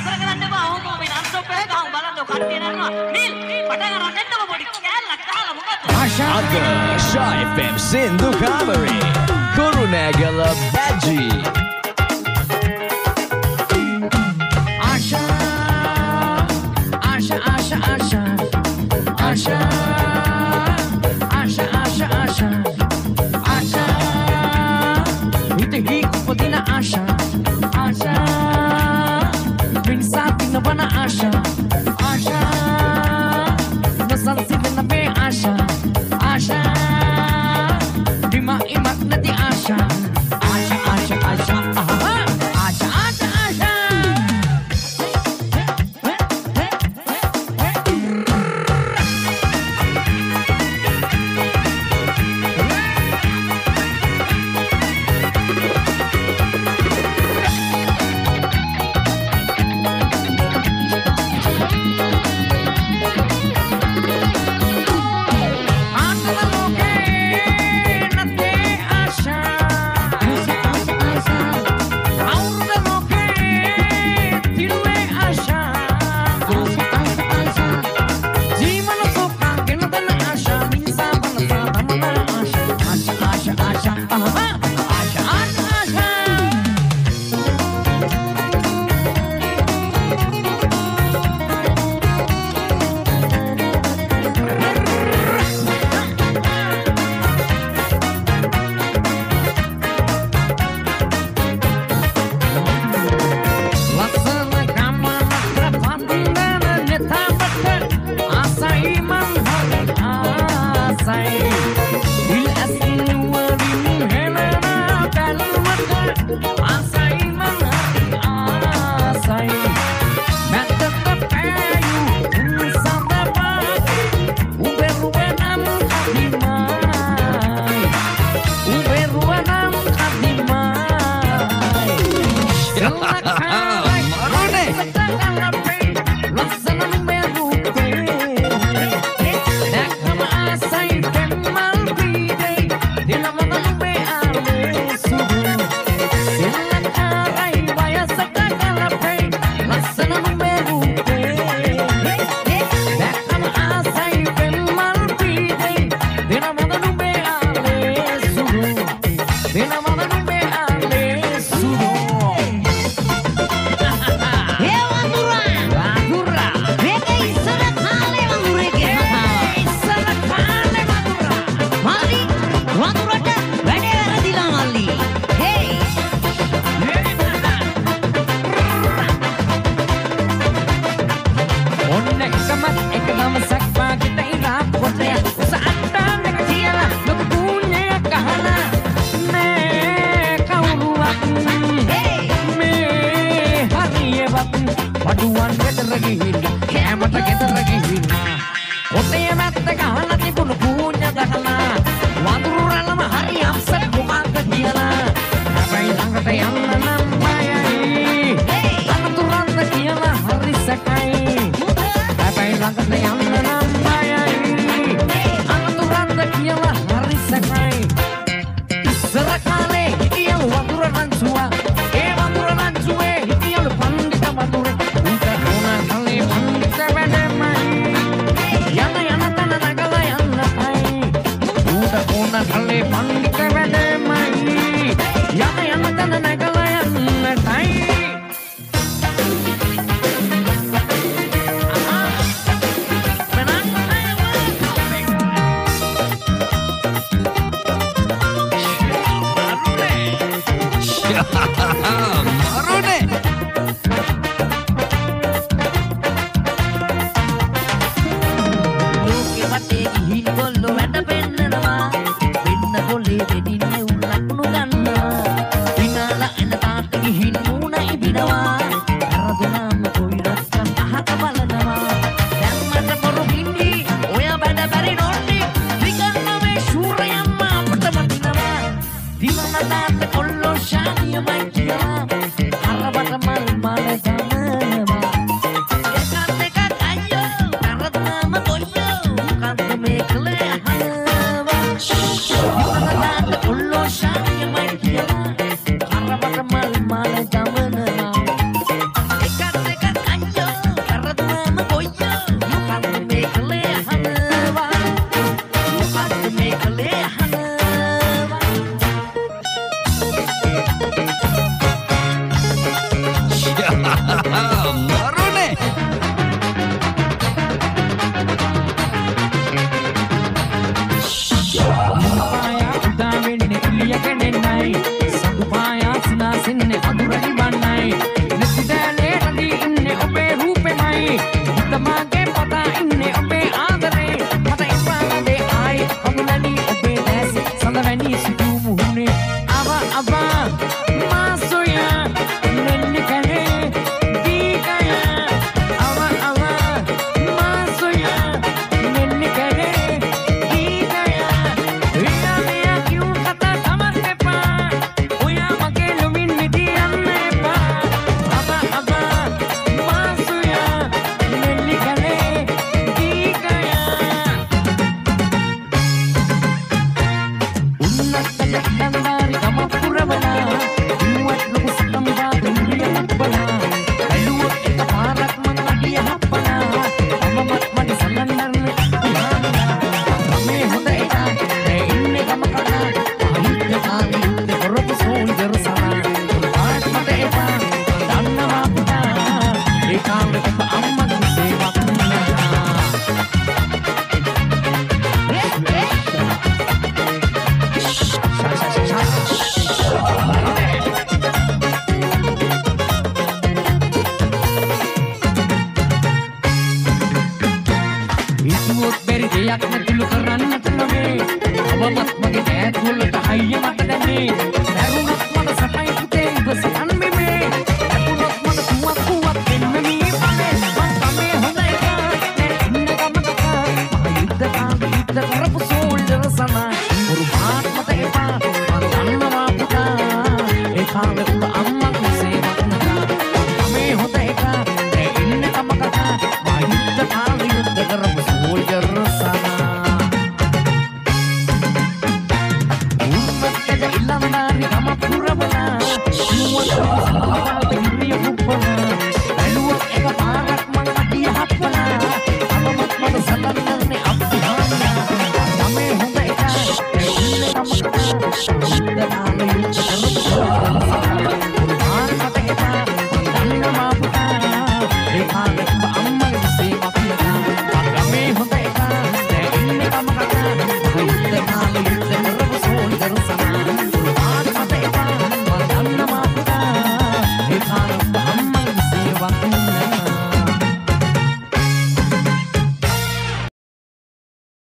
නතර කරන්න එපා. ඔහොම මේ නන්සොප් එක ගහමු බලන්න කට්ටිය නරනවා. නිල් පටන් අරන්නම පොඩි කෑල්ලක් දාලා මොකද? අද Shy FM සින්දු කාමරේ Kurunegala බැජි cabana asha. and once again පෙරි දෙයක් නැතුළු කරන්න තුනේ ඔබමත් මගේ ඈත්වලට හයිය මට දැනේ දැරුණත් මට සටයි පුතේ ඉව සිතන් මෙමේ ඇතුළත් මට කුවක් කුවක් දෙන්න මියේ පනේ මං තමේ හොඳ එකා. නැ ඉන්න ගමකට මහ යුද්ධ කාගේ යුද්ධ කරපු සෝල්ජර සමායි